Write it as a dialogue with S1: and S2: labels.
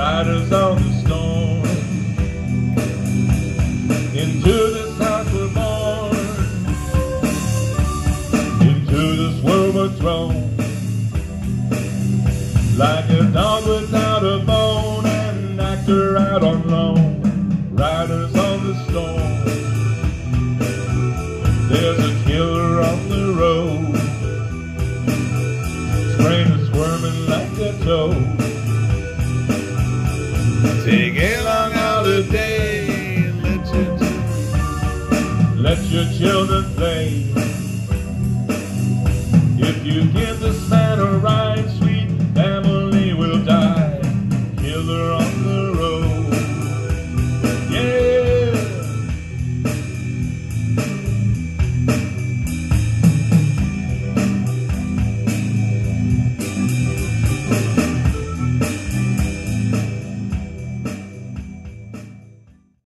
S1: Riders on the storm. Into this house we're born. Into this world we're thrown. Like a dog without a bone, an actor out on loan. Riders on the storm. There's a killer on the road. Spraying and squirming like a toad. Take a long holiday and let your children, let your children play. If you give this man a ride,